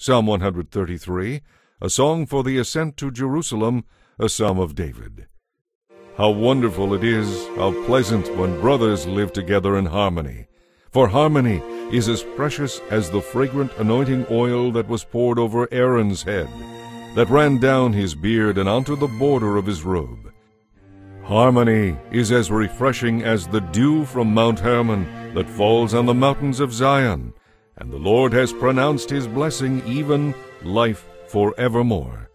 Psalm 133, a song for the ascent to Jerusalem, a psalm of David. How wonderful it is, how pleasant when brothers live together in harmony. For harmony is as precious as the fragrant anointing oil that was poured over Aaron's head, that ran down his beard and onto the border of his robe. Harmony is as refreshing as the dew from Mount Hermon that falls on the mountains of Zion, and the Lord has pronounced his blessing, even life forevermore.